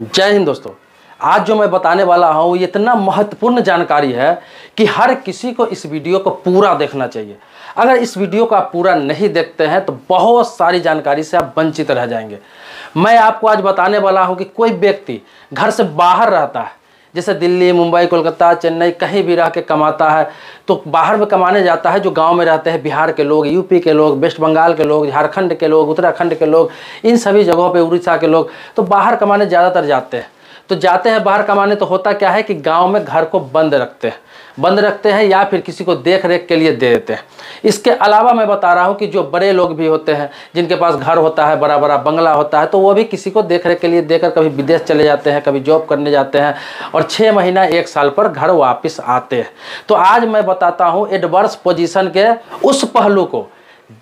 जय हिंद दोस्तों। आज जो मैं बताने वाला हूँ, ये इतना महत्वपूर्ण जानकारी है कि हर किसी को इस वीडियो को पूरा देखना चाहिए। अगर इस वीडियो को आप पूरा नहीं देखते हैं तो बहुत सारी जानकारी से आप वंचित रह जाएँगे। मैं आपको आज बताने वाला हूँ कि कोई व्यक्ति घर से बाहर रहता है जैसे दिल्ली, मुंबई, कोलकाता, चेन्नई कहीं भी रह के कमाता है तो बाहर में कमाने जाता है जो गाँव में रहते हैं, बिहार के लोग, यूपी के लोग, वेस्ट बंगाल के लोग, झारखंड के लोग, उत्तराखंड के लोग, इन सभी जगहों पे उड़ीसा के लोग तो बाहर कमाने ज़्यादातर जाते हैं। तो जाते हैं, बाहर कमाने तो होता क्या है कि गाँव में घर को बंद रखते हैं। बंद रखते हैं या फिर किसी को देख रेख के लिए दे देते हैं। इसके अलावा मैं बता रहा हूँ कि जो बड़े लोग भी होते हैं, जिनके पास घर होता है बड़ा बड़ा बंगला होता है तो वो भी किसी को देख रेख के लिए देकर कभी विदेश चले जाते हैं, कभी जॉब करने जाते हैं और छः महीना, एक साल पर घर वापस आते हैं। तो आज मैं बताता हूँ एडवर्स पोजिशन के उस पहलू को,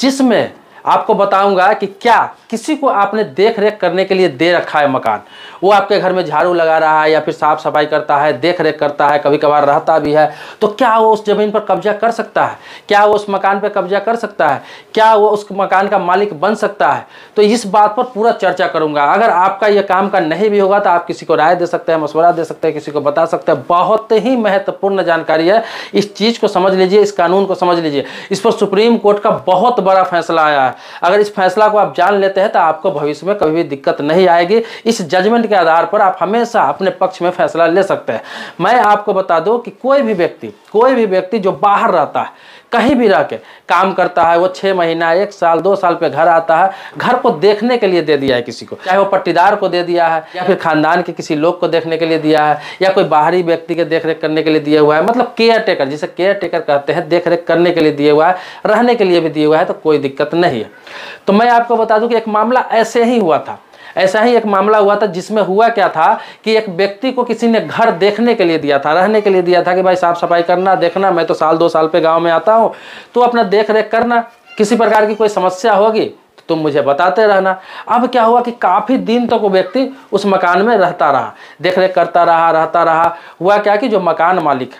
जिसमें आपको बताऊँगा कि क्या किसी को आपने देख रेख करने के लिए दे रखा है मकान। वो आपके घर में झाड़ू लगा रहा है या फिर साफ़ सफ़ाई करता है देख रेख करता है कभी कभार रहता भी है तो क्या वो उस ज़मीन पर कब्जा कर सकता है? क्या वो उस मकान पर कब्जा कर सकता है? क्या वो उस मकान का मालिक बन सकता है? तो इस बात पर पूरा चर्चा करूँगा। अगर आपका यह काम का नहीं भी होगा तो आप किसी को राय दे सकते हैं, मशवरा दे सकते हैं, किसी को बता सकते हैं। बहुत ही महत्वपूर्ण जानकारी है। इस चीज़ को समझ लीजिए, इस कानून को समझ लीजिए। इस पर सुप्रीम कोर्ट का बहुत बड़ा फैसला आया है। अगर इस फैसला को आप जान लेते हैं तो आपको भविष्य में कभी भी दिक्कत नहीं आएगी। इस जजमेंट के आधार पर आप हमेशा अपने पक्ष में फैसला ले सकते हैं। मैं आपको बता दूँ कि कोई भी व्यक्ति, कोई भी व्यक्ति जो बाहर रहता है कहीं भी रह के काम करता है, वो छः महीना, एक साल, दो साल पे घर आता है, घर को देखने के लिए दे दिया है किसी को। चाहे वो पट्टीदार को दे दिया है, या फिर खानदान के किसी लोग को देखने के लिए दिया है, या कोई बाहरी व्यक्ति के देख रेख करने के लिए दिया हुआ है मतलब केयर टेकर जिसे केयर टेकर कहते हैं, देख रेख करने के लिए दिए हुआ है, रहने के लिए भी दिए हुआ है तो कोई दिक्कत नहीं है। तो मैं आपको बता दूँ कि एक मामला ऐसे ही हुआ था। ऐसा ही एक मामला हुआ था जिसमें हुआ क्या था कि एक व्यक्ति को किसी ने घर देखने के लिए दिया था, रहने के लिए दिया था कि भाई साफ़ सफ़ाई करना, देखना, मैं तो साल दो साल पे गाँव में आता हूँ तो अपना देख रेख करना, किसी प्रकार की कोई समस्या होगी तो तुम मुझे बताते रहना। अब क्या हुआ कि काफ़ी दिन तक तो वो व्यक्ति उस मकान में रहता रहा देख रेख करता रहा, रहता रहा। हुआ क्या कि जो मकान मालिक,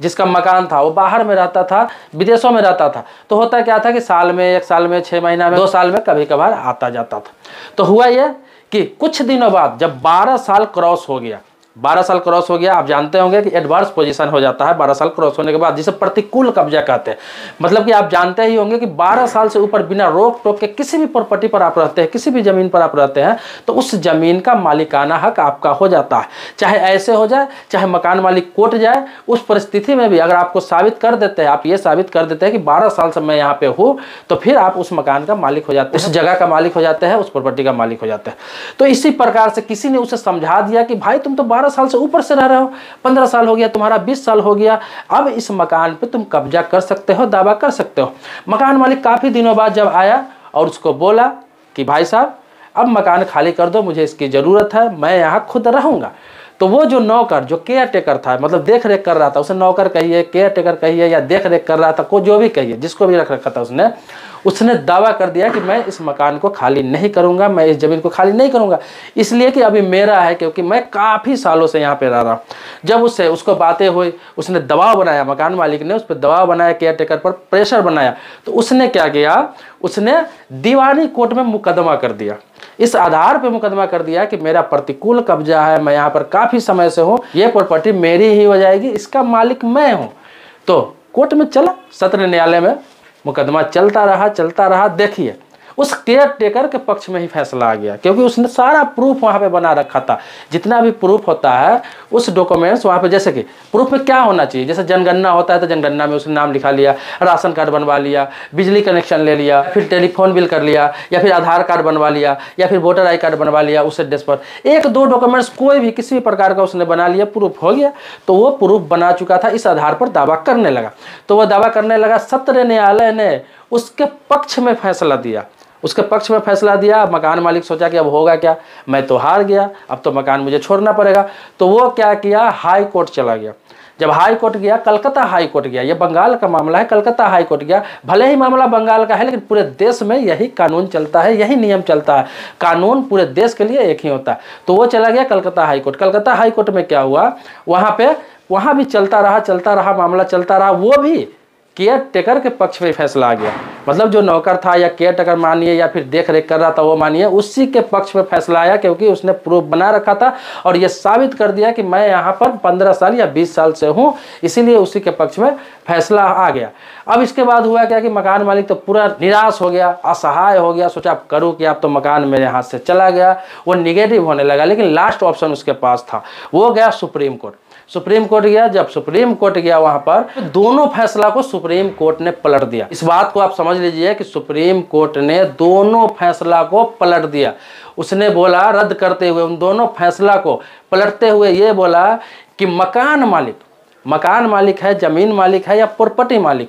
जिसका मकान था, वो बाहर में रहता था, विदेशों में रहता था तो होता क्या था कि साल में, एक साल में छः महीना में, दो साल में कभी कभार आता जाता था। तो हुआ ये कि कुछ दिनों बाद जब 12 साल क्रॉस हो गया 12 साल क्रॉस हो गया आप जानते होंगे कि एडवांस पोजीशन हो जाता है 12 साल क्रॉस होने के बाद जिसे प्रतिकूल कब्जा कहते हैं। मतलब कि आप जानते ही होंगे कि 12 साल से ऊपर बिना रोक टोक के किसी भी प्रॉपर्टी पर आप रहते हैं किसी भी ज़मीन पर आप रहते हैं तो उस ज़मीन का मालिकाना हक आपका हो जाता है। चाहे ऐसे हो जाए चाहे मकान मालिक कोट जाए उस परिस्थिति में भी अगर आपको साबित कर देते हैं आप ये साबित कर देते हैं कि बारह साल से मैं यहाँ पे हूँ तो फिर आप उस मकान का मालिक हो जाते हैं उस जगह का मालिक हो जाते हैं उस प्रॉपर्टी का मालिक हो जाते हैं। तो इसी प्रकार से किसी ने उसे समझा दिया कि भाई तुम तो बारह पंद्रह साल से ऊपर से रह रहे हो, पंद्रह साल हो गया, तुम्हारा बीस साल हो गया, अब इस मकान पे तुम कब्जा कर सकते हो, दावा कर सकते हो। मकान मालिक काफ़ी दिनों बाद जब आया और उसको बोला कि, भाई साहब, अब मकान खाली कर दो, मुझे इसकी ज़रूरत है, मैं यहाँ खुद रहूँगा। तो वो जो नौकर, जो केयर टेकर था मतलब देख रेख कर रहा था, उसे नौकर कहिए केयर टेकर कहिए या देख रेख कर रहा था, को जो भी कहिए, जिसको भी रख रखा था उसने उसने दावा कर दिया कि मैं इस मकान को खाली नहीं करूँगा, मैं इस ज़मीन को खाली नहीं करूँगा। इसलिए कि अभी मेरा है, क्योंकि मैं काफ़ी सालों से यहाँ पे रह रहा हूँ। जब उससे उसको बातें हुई, उसने दबाव बनाया, मकान मालिक ने उस पर दबाव बनाया केयर टेकर पर प्रेशर बनाया तो उसने क्या किया? उसने दीवानी कोर्ट में मुकदमा कर दिया। इस आधार पर मुकदमा कर दिया कि मेरा प्रतिकूल कब्जा है, मैं यहाँ पर काफ़ी समय से हूँ, ये प्रॉपर्टी मेरी ही हो जाएगी, इसका मालिक मैं हूँ। तो कोर्ट में चला, सत्र न्यायालय में मुकदमा चलता रहा चलता रहा देखिए। उस केयर टेकर के पक्ष में ही फैसला आ गया, क्योंकि उसने सारा प्रूफ वहाँ पे बना रखा था। जितना भी प्रूफ होता है, उस डॉक्यूमेंट्स वहाँ पे, जैसे कि प्रूफ में क्या होना चाहिए? जैसे जनगणना होता है तो जनगणना में उसने नाम लिखा लिया, राशन कार्ड बनवा लिया, बिजली कनेक्शन ले लिया, फिर टेलीफोन बिल कर लिया, या फिर आधार कार्ड बनवा लिया, या फिर वोटर आई कार्ड बनवा लिया, उस एड्रेस पर। एक दो डॉक्यूमेंट्स कोई भी किसी भी प्रकार का उसने बना लिया प्रूफ हो गया तो वो प्रूफ बना चुका था, इस आधार पर दावा करने लगा। तो वह दावा करने लगा, सत्र न्यायालय ने उसके पक्ष में फैसला दिया। उसके पक्ष में फैसला दिया मकान मालिक सोचा कि अब होगा क्या? मैं तो हार गया, अब तो मकान मुझे छोड़ना पड़ेगा। तो वो क्या किया? हाई कोर्ट चला गया। जब हाई कोर्ट गया, कलकत्ता हाई कोर्ट गया। ये बंगाल का मामला है, कलकत्ता हाई कोर्ट गया। भले ही मामला बंगाल का है, लेकिन पूरे देश में यही कानून चलता है, यही नियम चलता है। कानून पूरे देश के लिए एक ही होता है। तो वो चला गया Calcutta high court. Calcutta high court में क्या हुआ? वहाँ पे, वहाँ भी चलता रहा चलता रहा, मामला चलता रहा। वो भी केयर टेकर के पक्ष में फैसला आ गया। मतलब जो नौकर था या केयर टेकर मानिए या फिर देख रेख कर रहा था, वो मानिए, उसी के पक्ष में फैसला आया क्योंकि उसने प्रूफ बना रखा था और ये साबित कर दिया कि मैं यहाँ पर पंद्रह साल या बीस साल से हूँ, इसीलिए उसी के पक्ष में फैसला आ गया। अब इसके बाद हुआ क्या कि मकान मालिक तो पूरा निराश हो गया, असहाय हो गया, सोचा आप करूँ कि आप तो मकान मेरे हाथ से चला गया। वो निगेटिव होने लगा, लेकिन लास्ट ऑप्शन उसके पास था। वो गया सुप्रीम कोर्ट। सुप्रीम कोर्ट गया, जब सुप्रीम कोर्ट गया वहाँ पर तो दोनों फैसला को सुप्रीम कोर्ट ने पलट दिया। इस बात को आप समझ लीजिए कि सुप्रीम कोर्ट ने दोनों फैसला को पलट दिया। उसने बोला, रद्द करते हुए, उन दोनों फैसला को पलटते हुए ये बोला कि मकान मालिक मकान मालिक है, ज़मीन मालिक है या प्रॉपर्टी मालिक,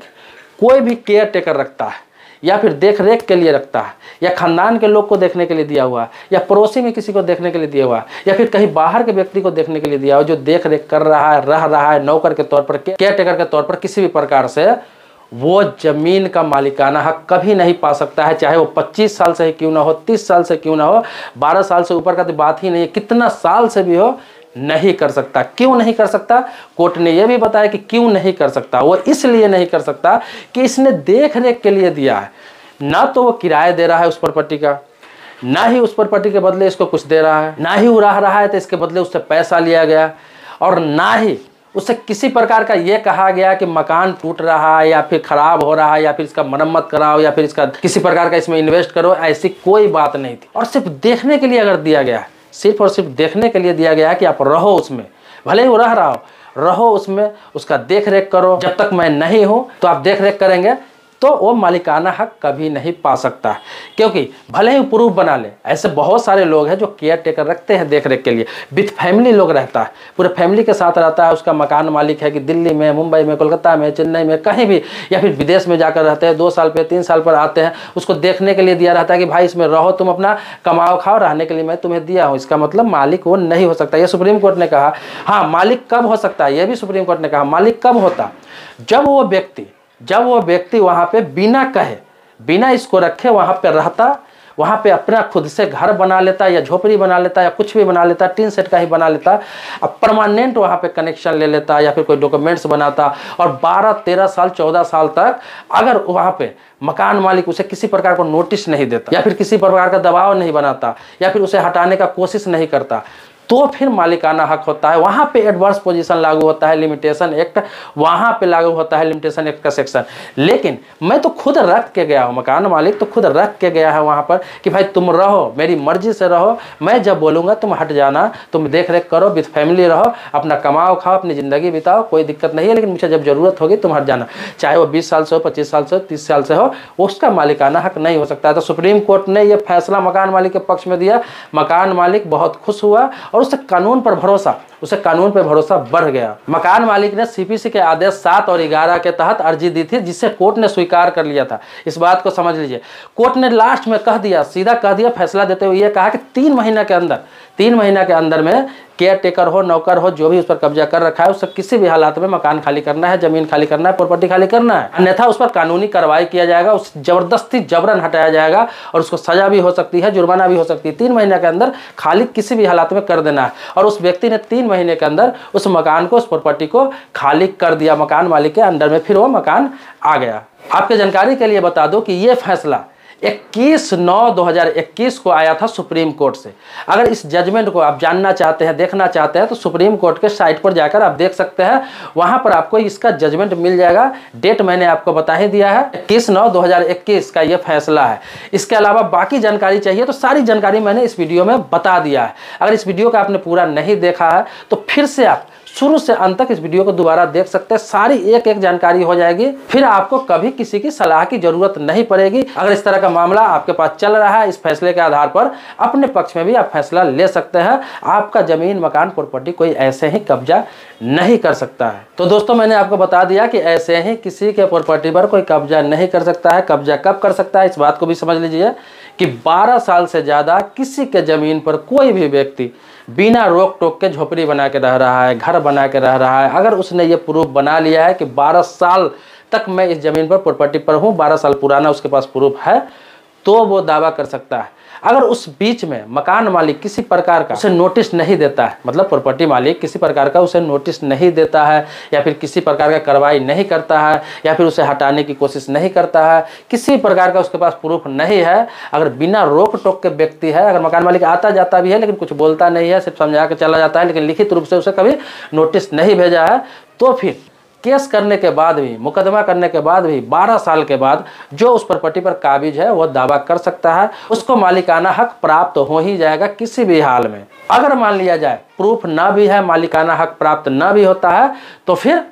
कोई भी केयर टेकर रखता है। या फिर देख रेख के लिए रखता है, या खानदान के लोग को देखने के लिए दिया हुआ है, या पड़ोसी में किसी को देखने के लिए दिया हुआ है, या फिर कहीं बाहर के व्यक्ति को देखने के लिए दिया हुआ जो देख रेख कर रहा है, रह रहा है, नौकर के तौर पर केयर टेकर के तौर पर किसी भी प्रकार से, वो ज़मीन का मालिकाना हक कभी नहीं पा सकता है, चाहे वो 25 साल से ही क्यों ना हो 30 साल से क्यों ना हो 12 साल से ऊपर का तो बात ही नहीं है, कितना साल से भी हो नहीं कर सकता। क्यों नहीं कर सकता? कोर्ट ने यह भी बताया कि क्यों नहीं कर सकता। वो इसलिए नहीं कर सकता कि इसने देख रेख के लिए दिया है। ना तो वो किराया दे रहा है उस प्रॉपर्टी का, ना ही उस प्रॉपर्टी के बदले इसको कुछ दे रहा है, ना ही रह रहा है तो इसके बदले उससे पैसा लिया गया और ना ही उससे किसी प्रकार का ये कहा गया कि मकान टूट रहा है या फिर खराब हो रहा है या फिर इसका मरम्मत कराओ या फिर इसका किसी प्रकार का इसमें इन्वेस्ट करो, ऐसी कोई बात नहीं थी। और सिर्फ़ देखने के लिए अगर दिया गया है सिर्फ़ और सिर्फ़ देखने के लिए दिया गया है कि आप रहो उसमें। भले ही वो रह रहा हो, रहो उसमें, उसका देख रेख करो। जब तक मैं नहीं हूँ तो आप देख रेख करेंगे। तो वो मालिकाना हक कभी नहीं पा सकता। क्योंकि भले ही प्रूफ बना ले, ऐसे बहुत सारे लोग हैं जो केयर टेकर रखते हैं देख रेख के लिए। विथ फैमिली लोग रहता है, पूरे फैमिली के साथ रहता है, उसका मकान मालिक है कि दिल्ली में, मुंबई में, कोलकाता में, चेन्नई में, कहीं भी, या फिर विदेश में जाकर रहते हैं, दो साल पर तीन साल पर आते हैं, उसको देखने के लिए दिया रहता है कि भाई इसमें रहो, तुम अपना कमाओ, खाओ, रहने के लिए मैं तुम्हें दिया हूँ। इसका मतलब मालिक वो नहीं हो सकता। ये सुप्रीम कोर्ट ने कहा हाँ मालिक कब हो सकता है? ये भी सुप्रीम कोर्ट ने कहा, मालिक कब होता? जब वो व्यक्ति जब वो व्यक्ति वहाँ पे बिना कहे, बिना इसको रखे वहाँ पे रहता, वहाँ पे अपना खुद से घर बना लेता या झोपड़ी बना लेता या कुछ भी बना लेता, टीन सेट का ही बना लेता, अब परमानेंट वहाँ पे कनेक्शन ले लेता या फिर कोई डॉक्यूमेंट्स बनाता और 12 13 साल 14 साल तक अगर वहाँ पे मकान मालिक उसे किसी प्रकार को नोटिस नहीं देता या फिर किसी प्रकार का दबाव नहीं बनाता या फिर उसे हटाने का कोशिश नहीं करता तो फिर मालिकाना हक होता है। वहाँ पे एडवर्स पोजीशन लागू होता है लिमिटेशन एक्ट वहाँ पे लागू होता है लिमिटेशन एक्ट का सेक्शन लेकिन मैं तो खुद रख के गया हूँ, मकान मालिक तो खुद रख के गया है वहाँ पर कि भाई तुम रहो, मेरी मर्ज़ी से रहो, मैं जब बोलूँगा तुम हट जाना, तुम देख रेख करो विथ फैमिली रहो, अपना कमाओ, खाओ, अपनी ज़िंदगी बिताओ, कोई दिक्कत नहीं है, लेकिन मुझे जब ज़रूरत होगी तुम हट जाना। चाहे वो बीस साल से हो, पच्चीस साल से हो, तीस साल से हो, उसका मालिकाना हक नहीं हो सकता तो सुप्रीम कोर्ट ने यह फैसला मकान मालिक के पक्ष में दिया। मकान मालिक बहुत खुश हुआ और और उस कानून पर भरोसा। उसे कानून पर भरोसा बढ़ गया। मकान मालिक ने सीपीसी के आदेश सात और ग्यारह के तहत अर्जी दी थी, जिसे कोर्ट ने स्वीकार कर लिया था। इस बात को समझ लीजिए। कोर्ट ने लास्ट में कह दिया, सीधा कह दिया, फैसला देते हुए यह कहा कि तीन महीना के अंदर, तीन महीना के अंदर में केयर टेकर हो, नौकर हो, जो भी उस पर कब्जा कर रखा है उससे किसी भी हालात में मकान खाली करना है, ज़मीन खाली करना है, प्रॉपर्टी खाली करना है। अन्यथा उस पर कानूनी कार्रवाई किया जाएगा, उस ज़बरदस्ती जबरन हटाया जाएगा और उसको सजा भी हो सकती है, जुर्माना भी हो सकती है। तीन महीने के अंदर खाली किसी भी हालात में कर देना है। और उस व्यक्ति ने तीन महीने के अंदर उस मकान को, उस प्रॉपर्टी को खाली कर दिया। मकान मालिक के अंडर में फिर वो मकान आ गया। आपके जानकारी के लिए बता दो कि ये फैसला 21 नौ 2021 को आया था सुप्रीम कोर्ट से। अगर इस जजमेंट को आप जानना चाहते हैं, देखना चाहते हैं तो सुप्रीम कोर्ट के साइट पर जाकर आप देख सकते हैं। वहाँ पर आपको इसका जजमेंट मिल जाएगा। डेट मैंने आपको बता ही दिया है, इक्कीस नौ 2021 का यह फैसला है। इसके अलावा बाकी जानकारी चाहिए तो सारी जानकारी मैंने इस वीडियो में बता दिया है। अगर इस वीडियो का आपने पूरा नहीं देखा है तो फिर से आप शुरू से अंत तक इस वीडियो को दोबारा देख सकते हैं। सारी एक एक जानकारी हो जाएगी। फिर आपको कभी किसी की सलाह की ज़रूरत नहीं पड़ेगी। अगर इस तरह का मामला आपके पास चल रहा है, इस फैसले के आधार पर अपने पक्ष में भी आप फैसला ले सकते हैं। आपका ज़मीन, मकान प्रॉपर्टी कोई ऐसे ही कब्जा नहीं कर सकता है। तो दोस्तों, मैंने आपको बता दिया कि ऐसे ही किसी के प्रॉपर्टी पर कोई कब्जा नहीं कर सकता है। कब्जा कब कर सकता है, इस बात को भी समझ लीजिए। कि 12 साल से ज़्यादा किसी के ज़मीन पर कोई भी व्यक्ति बिना रोक टोक के झोपड़ी बना के रह रहा है, घर बना के रह रहा है। अगर उसने ये प्रूफ बना लिया है कि 12 साल तक मैं इस ज़मीन पर प्रॉपर्टी पर हूँ 12 साल पुराना उसके पास प्रूफ है तो वो दावा कर सकता है। अगर उस बीच में मकान मालिक किसी प्रकार का उसे नोटिस नहीं देता है मतलब प्रॉपर्टी मालिक किसी प्रकार का उसे नोटिस नहीं देता है, या फिर किसी प्रकार का कार्रवाई नहीं करता है, या फिर उसे हटाने की कोशिश नहीं करता है, किसी प्रकार का उसके पास प्रूफ नहीं है, अगर बिना रोक टोक के व्यक्ति है, अगर मकान मालिक आता जाता भी है, लेकिन कुछ बोलता नहीं है, सिर्फ़ समझा के चला जाता है, लेकिन लिखित रूप से उसे कभी नोटिस नहीं भेजा है तो फिर केस करने के बाद भी, मुकदमा करने के बाद भी 12 साल के बाद जो उस प्रॉपर्टी पर काबिज है वह दावा कर सकता है। उसको मालिकाना हक प्राप्त हो ही जाएगा किसी भी हाल में। अगर मान लिया जाए, प्रूफ ना भी है, मालिकाना हक प्राप्त ना भी होता है तो फिर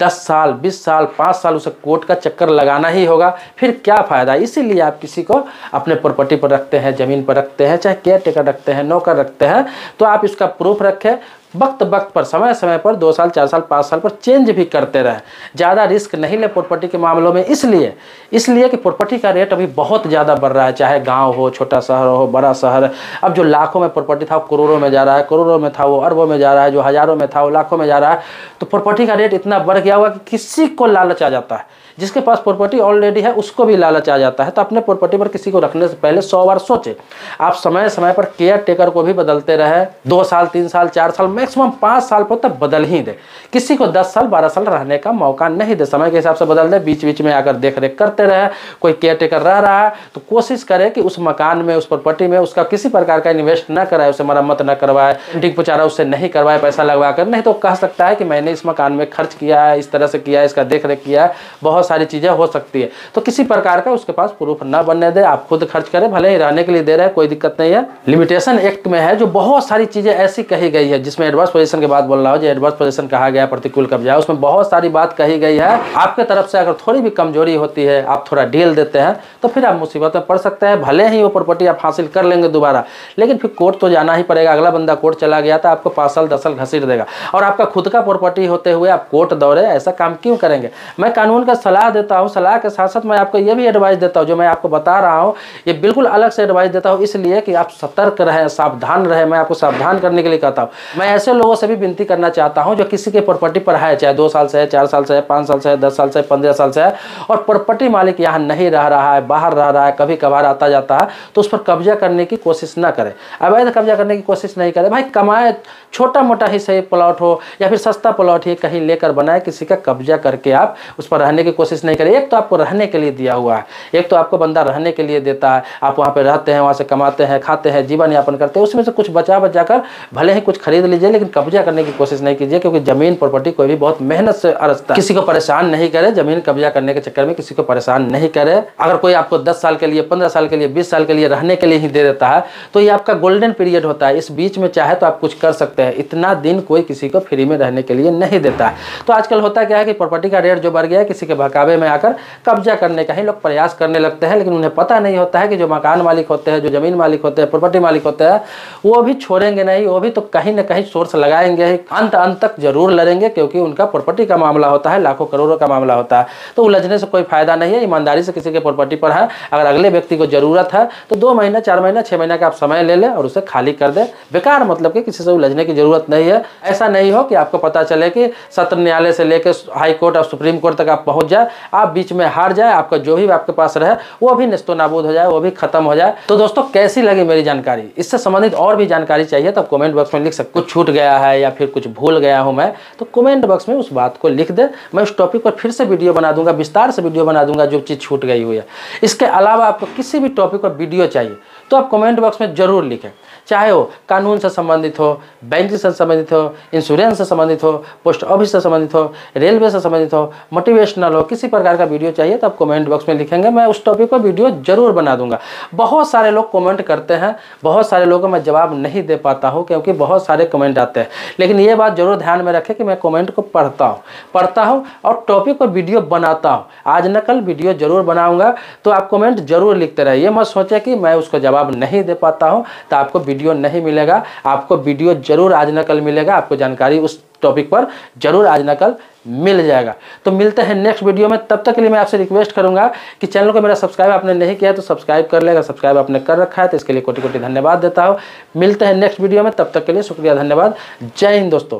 दस साल, बीस साल, पाँच साल उसे कोर्ट का चक्कर लगाना ही होगा। फिर क्या फ़ायदा? इसीलिए आप किसी को अपने प्रॉपर्टी पर रखते हैं, ज़मीन पर रखते हैं, चाहे केयर टेकर रखते हैं, नौकर रखते हैं तो आप इसका प्रूफ रखें। वक्त वक्त पर, समय समय पर, दो साल, चार साल, पाँच साल पर चेंज भी करते रहे। ज़्यादा रिस्क नहीं ले प्रॉपर्टी के मामलों में, इसलिए इसलिए कि प्रॉपर्टी का रेट अभी बहुत ज़्यादा बढ़ रहा है, चाहे गाँव हो, छोटा शहर हो, बड़ा शहर। अब जो लाखों में प्रॉपर्टी था, वो करोड़ों में जा रहा है, करोड़ों में था, वो अरबों में जा रहा है, जो हज़ारों में था, वो लाखों में जा रहा है। तो प्रॉपर्टी का रेट इतना बढ़ गया हुआ कि किसी को लालच आ जाता है। जिसके पास प्रॉपर्टी ऑलरेडी है, उसको भी लालच आ जाता है। तो अपने प्रॉपर्टी पर किसी को रखने से पहले सौ बार सोचे। आप समय समय पर केयर टेकर को भी बदलते रहे। दो साल, तीन साल, चार साल मैक्सिमम पाँच साल पर तक बदल ही दे। किसी को दस साल, बारह साल रहने का मौका नहीं दे। समय के हिसाब से बदल दे। बीच बीच में अगर देख रेख करते रहे। कोई केयर टेकर रह रहा है तो कोशिश करे कि उस मकान में, उस प्रॉपर्टी में उसका किसी प्रकार का इन्वेस्ट न कराए, उसे मरम्मत न करवाए। पेंटिंग पुचारा उससे नहीं करवाए, पैसा लगवा कर नहीं तो कह सकता है कि मैंने इस मकान में खर्च किया है, इस तरह से किया है, इसका देख रेख किया है। बहुत सारी चीज़ें हो सकती है। तो किसी प्रकार का उसके पास प्रूफ न बनने दे, आप खुद खर्च करें, भले ही रहने के लिए दे रहे हैं, कोई दिक्कत नहीं है। लिमिटेशन एक्ट में है, जो बहुत सारी चीज़ें ऐसी कही गई है, जिसमें एडवर्स पोजिशन की बात बोल रहा हूँ, जो एडवर्स पोजिशन कहा गया, प्रतिकूल कब्जा, उसमें बहुत सारी बात कही गई है। आपके तरफ़ से अगर थोड़ी भी कमज़ोरी होती है, आप थोड़ा ढील देते हैं तो फिर आप मुसीबत में पड़ सकते हैं। भले ही वो प्रॉपर्टी आप हासिल कर लेंगे दोबारा, लेकिन फिर कोर्ट तो जाना ही पड़ेगा। अगला बंदा कोर्ट चला गया तो आपको पाँच साल दस साल घसीट देगा। और आपका खुद का प्रॉपर्टी होते हुए आप कोर्ट दौड़े ऐसा काम क्यों करेंगे? मैं कानून का सलाह देता हूँ, सलाह के साथ साथ मैं आपको ये भी एडवाइस देता हूँ, जो मैं आपको बता रहा हूँ, ये बिल्कुल अलग से एडवाइस देता हूँ, इसलिए कि आप सतर्क रहें, सावधान रहें, मैं आपको सावधान करने के लिए कहता हूँ। मैं ऐसे लोगों से भी विनती करना चाहता हूँ, जो किसी के प्रॉपर्टी पर है, चाहे दो साल से है, चार साल से है, पाँच साल से है, दस साल से पंद्रह साल से है, और प्रॉपर्टी मालिक यहाँ नहीं रह रहा है, बाहर रह रहा है कभी कभार आता जाता है तो उस पर कब्जा करने की कोशिश ना करें। अवैध कब्जा करने की कोशिश नहीं करें। भाई, कमाए छोटा मोटा ही सही प्लॉट हो, या फिर सस्ता प्लॉट ही कहीं लेकर बनाए, किसी का कब्जा करके आप उस पर रहने की कोशिश नहीं करें। एक तो आपको रहने के लिए दिया हुआ है। एक तो आपको बंदा रहने के लिए देता है। आप वहाँ पर रहते हैं, वहाँ से कमाते हैं, खाते हैं, जीवन यापन करते हैं, उसमें से कुछ बचा बचा कर भले ही कुछ खरीद लीजिए, लेकिन कब्जा करने की कोशिश नहीं कीजिए, क्योंकि ज़मीन प्रॉपर्टी कोई भी बहुत मेहनत से अरजता किसी को परेशान नहीं करे, ज़मीन कब्जा करने के चक्कर में किसी को परेशान नहीं करे। अगर कोई आपको दस साल के लिए, पंद्रह साल के लिए, बीस साल के लिए रहने के लिए ही दे देता है तो ये आपका गोल्डन पीरियड होता है। इस बीच में चाहे तो आप कुछ कर सकते हैं। इतना दिन कोई किसी को फ्री में रहने के लिए नहीं देता तो आजकल होता क्या है कि प्रॉपर्टी का रेट जो बढ़ गया है, किसी के बहकावे में आकर कब्जा करने का ही लोग प्रयास करने लगते हैं, लेकिन उन्हें पता नहीं होता है कि जो मकान मालिक होते हैं, जो ज़मीन मालिक होते हैं प्रॉपर्टी मालिक होते हैं, वो भी छोड़ेंगे नहीं, वो भी तो कहीं ना कहीं सोर्स लगाएँगे ही। अंत अंत तक ज़रूर लड़ेंगे, क्योंकि उनका प्रॉपर्टी का मामला होता है, लाखों करोड़ों का मामला होता है। तो उलझने से कोई फ़ायदा नहीं है, ईमानदारी से किसी के प्रॉपर्टी पर है। अगर अगले व्यक्ति को ज़रूरत है तो दो महीना, चार महीना छः महीना का आप समय ले लें और उसे खाली कर दें। बेकार मतलब कि किसी से उलझने की ज़रूरत नहीं है। ऐसा नहीं हो कि आपको पता चले कि सत्र न्यायालय से लेकर हाई कोर्ट और सुप्रीम कोर्ट तक आप पहुँच जाए आप बीच में हार जाए, आपका जो भी आपके पास रहे, वो भी नस्तो नाबूद हो जाए, वो भी खत्म हो जाए। तो दोस्तों, कैसी लगी मेरी जानकारी? इससे संबंधित और भी जानकारी चाहिए तो कमेंट बॉक्स में लिख सकते कुछ छूट गया है या फिर कुछ भूल गया हूँ मैं तो कमेंट बॉक्स में उस बात को लिख दे। मैं उस टॉपिक पर फिर से वीडियो बना दूँगा, विस्तार से वीडियो बना दूँगा, जो चीज़ छूट गई हुई है। इसके अलावा आपको किसी भी टॉपिक पर वीडियो चाहिए तो आप कमेंट बॉक्स में ज़रूर लिखें। चाहे वो कानून से संबंधित हो बैंकिंग से संबंधित हो, इंश्योरेंस से संबंधित हो, पोस्ट ऑफ़िस से संबंधित हो, रेलवे से संबंधित हो, मोटिवेशनल हो किसी प्रकार का वीडियो चाहिए तो आप कमेंट बॉक्स में लिखेंगे, मैं उस टॉपिक पर वीडियो ज़रूर बना दूँगा। बहुत सारे लोग कमेंट करते हैं, बहुत सारे लोगों मैं जवाब नहीं दे पाता हूँ क्योंकि बहुत सारे कमेंट आते हैं। लेकिन ये बात ज़रूर ध्यान में रखें कि मैं कमेंट को पढ़ता हूँ पढ़ता हूँ और टॉपिक पर वीडियो बनाता हूँ। आज न कल वीडियो ज़रूर बनाऊँगा तो आप कमेंट ज़रूर लिखते रहे ये मत सोचे कि मैं उसको जवाब नहीं दे पाता हूँ तो आपको वीडियो नहीं मिलेगा। आपको वीडियो ज़रूर आज न कल मिलेगा, आपको जानकारी उस टॉपिक पर ज़रूर आज ना कल मिल जाएगा। तो मिलते हैं नेक्स्ट वीडियो में। तब तक के लिए मैं आपसे रिक्वेस्ट करूँगा कि चैनल को मेरा सब्सक्राइब आपने नहीं किया तो सब्सक्राइब कर लेगा। सब्सक्राइब आपने कर रखा है तो इसके लिए कोटि कोटि धन्यवाद देता हूँ। मिलते हैं नेक्स्ट वीडियो में। तब तक के लिए शुक्रिया, धन्यवाद। जय हिंद दोस्तों।